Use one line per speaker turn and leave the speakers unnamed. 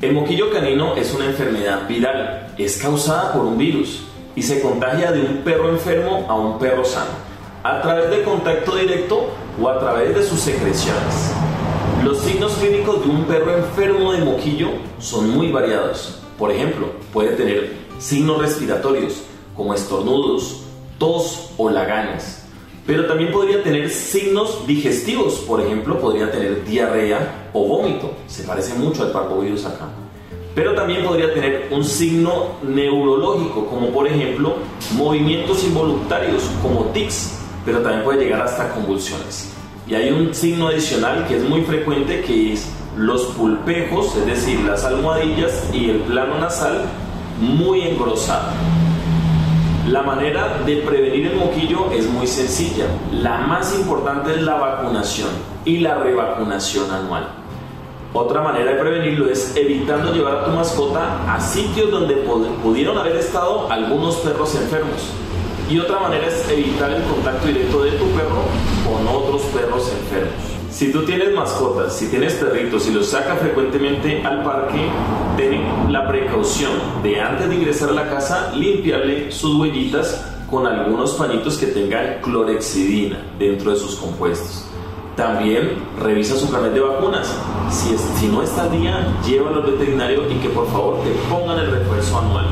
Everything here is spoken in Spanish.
El moquillo canino es una enfermedad viral, es causada por un virus y se contagia de un perro enfermo a un perro sano, a través de contacto directo o a través de sus secreciones. Los signos clínicos de un perro enfermo de moquillo son muy variados. Por ejemplo, puede tener signos respiratorios como estornudos, tos o lagañas. Pero también podría tener signos digestivos, por ejemplo, podría tener diarrea o vómito. Se parece mucho al parvovirus acá. Pero también podría tener un signo neurológico, como por ejemplo movimientos involuntarios, como tics, pero también puede llegar hasta convulsiones. Y hay un signo adicional que es muy frecuente que es los pulpejos, es decir, las almohadillas y el plano nasal muy engrosado. La manera de prevenir el moquillo es muy sencilla. La más importante es la vacunación y la revacunación anual. Otra manera de prevenirlo es evitando llevar a tu mascota a sitios donde pudieron haber estado algunos perros enfermos. Y otra manera es evitar el contacto directo de tu perro con otros perros enfermos. Si tú tienes mascotas, si tienes perritos y los sacas frecuentemente al parque, ten la precaución de antes de ingresar a la casa limpiarle sus huellitas con algunos pañitos que tengan clorexidina dentro de sus compuestos. También revisa su carnet de vacunas. Si, si no está al día, llévalo al veterinario y que por favor te pongan el refuerzo anual.